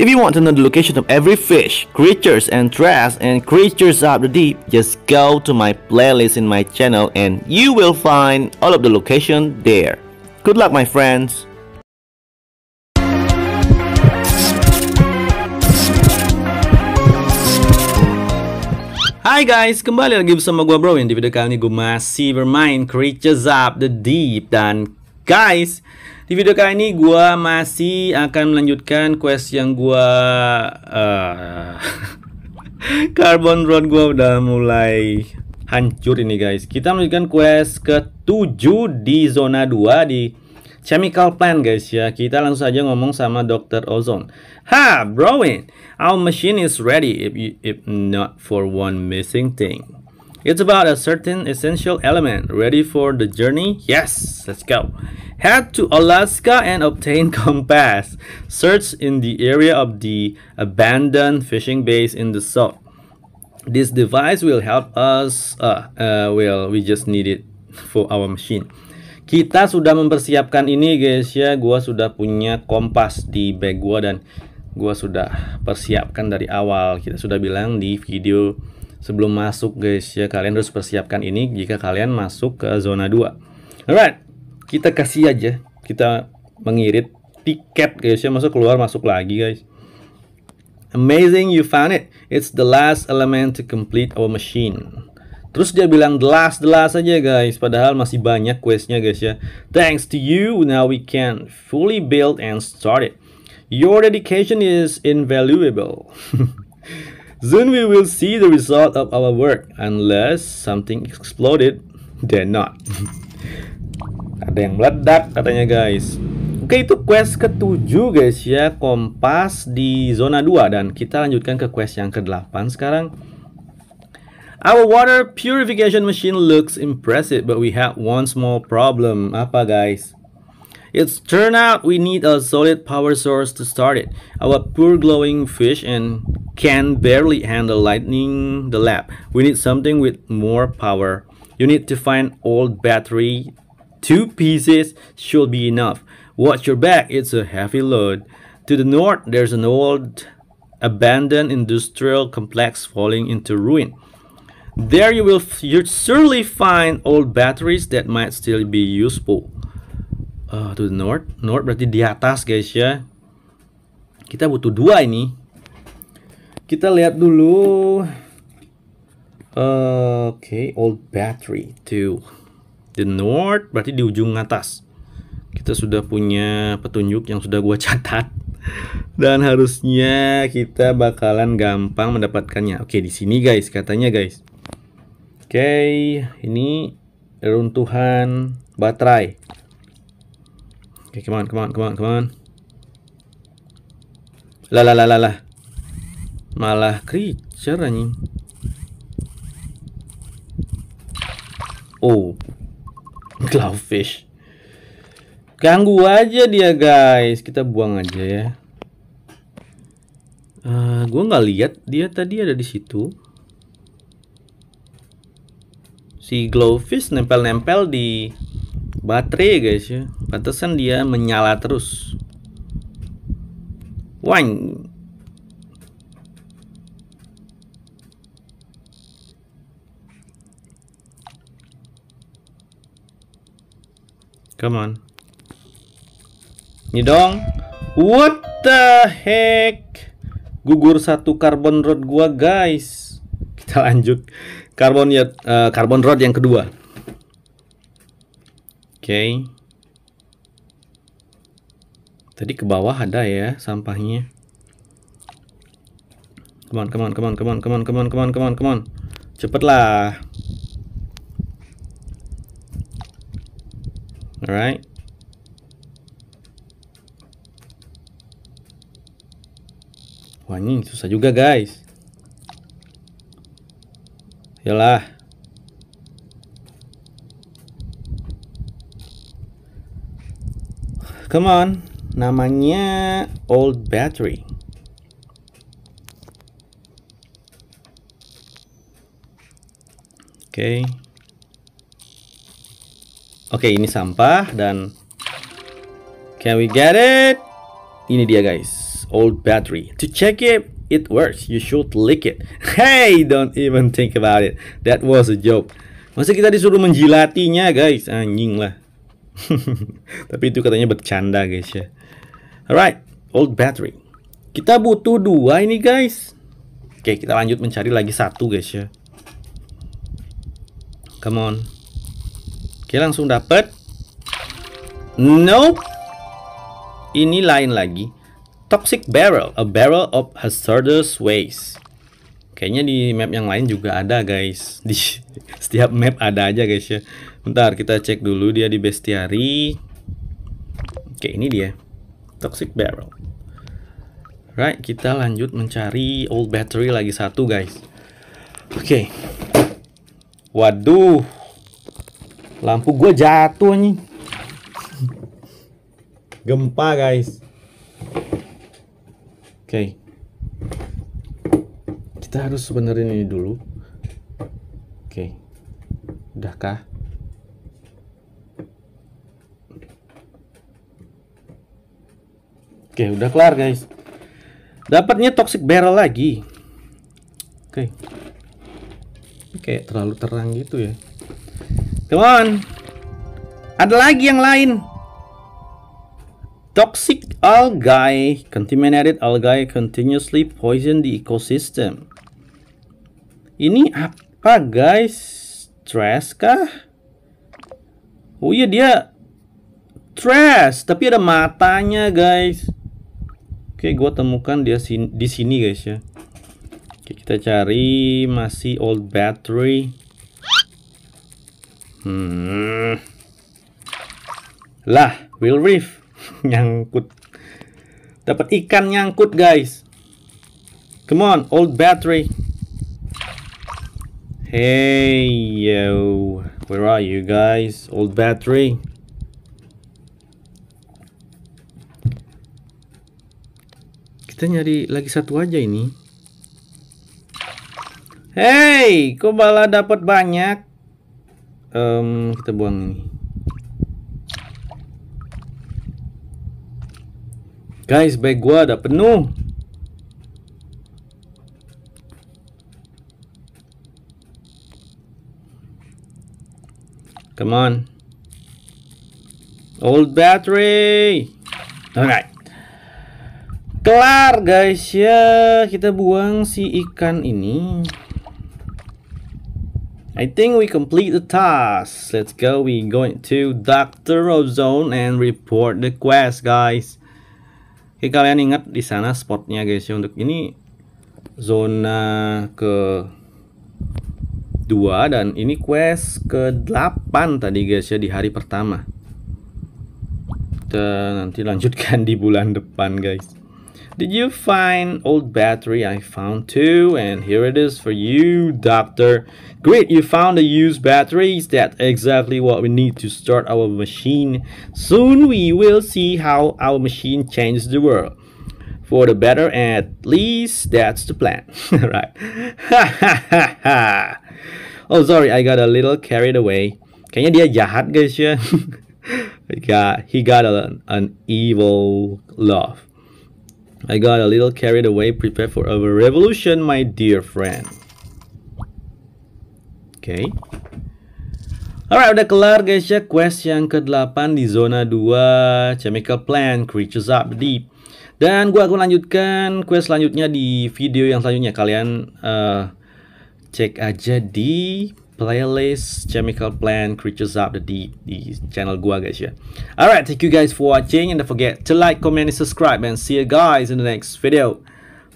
If you want to know the location of every fish, creatures and trash and creatures of the deep, just go to my playlist in my channel and you will find all of the location there. Good luck my friends. Hai guys, kembali lagi bersama gue Bro Di video kali ini gue masih bermain Creatures of the Deep Dan guys, di video kali ini gue masih akan melanjutkan quest yang gue uh, Carbon Road gue udah mulai hancur ini guys Kita melanjutkan quest ke-7 di zona 2 di chemical plant guys ya Kita langsung saja ngomong sama Dr. Ozone Ha, Broin, our machine is ready if, you, if not for one missing thing. It's about a certain essential element. Ready for the journey? Yes, let's go. Head to Alaska and obtain compass. Search in the area of the abandoned fishing base in the south. This device will help us. Uh, uh, well, we just need it for our machine. Kita sudah mempersiapkan ini guys ya. Gua sudah punya kompas di bag gua dan gue sudah persiapkan dari awal kita sudah bilang di video sebelum masuk guys ya kalian harus persiapkan ini jika kalian masuk ke zona 2 alright kita kasih aja kita mengirit tiket guys ya masuk keluar masuk lagi guys amazing you found it it's the last element to complete our machine Terus dia bilang the last, the last aja guys Padahal masih banyak questnya guys ya Thanks to you, now we can fully build and start it Your dedication is invaluable. Soon we will see the result of our work. Unless something exploded, then not. Ada yang meledak katanya guys. Oke itu quest ketujuh guys ya Kompas di zona 2 Dan kita lanjutkan ke quest yang ke-8 sekarang Our water purification machine looks impressive But we have one small problem Apa guys? It's turned out we need a solid power source to start it. Our poor glowing fish and can barely handle lighting the lab. We need something with more power. You need to find old battery. Two pieces should be enough. Watch your back, it's a heavy load. To the north, there's an old abandoned industrial complex falling into ruin. There you will you surely find old batteries that might still be useful. uh, to the north north berarti di atas guys ya kita butuh dua ini kita lihat dulu uh, oke okay, old battery to the north berarti di ujung atas kita sudah punya petunjuk yang sudah gua catat dan harusnya kita bakalan gampang mendapatkannya oke di sini guys katanya guys oke ini runtuhan baterai come on, come on, come on, come. Lah lah lah lah lah. Malah creature anjing. Oh. Glowfish. Ganggu aja dia, guys. Kita buang aja ya. Uh, gua nggak lihat dia tadi ada di situ. Si glowfish nempel-nempel di baterai guys ya pantesan dia menyala terus wang come on. Ini dong. What the heck? Gugur satu carbon rod gua guys. Kita lanjut. Carbon ya uh, carbon rod yang kedua. Okay. tadi ke bawah ada ya sampahnya. Come on come on come on come on come on come on come on come on come cepetlah alright wah ini susah juga guys yalah Come on, namanya old battery. Oke. Okay. Oke, ini sampah dan can we get it? Ini dia guys. old battery. To check it, it works. You should lick it. Hey, don't even think about it. That was a joke. Masa kita disuruh menjilatinya, guys? Anjing lah. Tapi itu katanya bercanda, guys ya. Alright, old battery. Kita butuh dua ini, guys. Oke, kita lanjut mencari lagi satu, guys ya. Come on. Oke, langsung dapat. Nope. Ini lain lagi. Toxic Barrel, a barrel of hazardous waste. Kayaknya di map yang lain juga ada guys. Di setiap map ada aja guys ya. Bentar kita cek dulu dia di bestiary. Oke ini dia. Toxic Barrel. Right, kita lanjut mencari old battery lagi satu guys. Oke. Waduh. Lampu gue jatuh nih. Gempa guys. Oke. Kita harus benerin ini dulu. Oke. Udahkah? Oke, udah kelar guys. Dapatnya toxic barrel lagi. Oke. Oke, terlalu terang gitu ya. Come. Ada lagi yang lain. Toxic algae, contaminated algae continuously poison the ecosystem. Ini apa guys? Trash kah? Oh iya dia trash, tapi ada matanya guys. Oke, gue temukan dia di sini guys ya. Oke, kita cari masih old battery. Hmm. Lah, will reef. nyangkut. Dapat ikan nyangkut guys. Come on old battery. Hey yo. Where are you guys old battery? Kita nyari lagi satu aja ini. Hey kok malah dapat banyak um, kita buang ini Guys, bag gua ada penuh. Come on. Old battery. Alright. Kelar guys ya. Kita buang si ikan ini. I think we complete the task. Let's go. We going to Doctor Ozone and report the quest guys. Oke kalian ingat di sana spotnya guys ya untuk ini zona ke dua dan ini quest ke 8 tadi guys ya di hari pertama. Kita nanti lanjutkan di bulan depan guys. Did you find old battery? I found two and here it is for you, doctor. Great, you found the used batteries. That's exactly what we need to start our machine. Soon we will see how our machine changes the world. For the better, at least that's the plan. right. oh, sorry, I got a little carried away. Kayaknya dia jahat guys ya. he got, he got a, an evil love. I got a little carried away. Prepare for a revolution, my dear friend. Oke. Okay. Alright, udah kelar guys ya quest yang ke-8 di zona 2 Chemical Plant Creatures Up Deep. Dan gua akan lanjutkan quest selanjutnya di video yang selanjutnya. Kalian uh, cek aja di playlist Chemical Plant Creatures of the Deep di channel gua guys ya. Alright, thank you guys for watching and don't forget to like, comment, and subscribe and see you guys in the next video.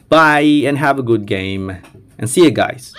Bye and have a good game and see you guys.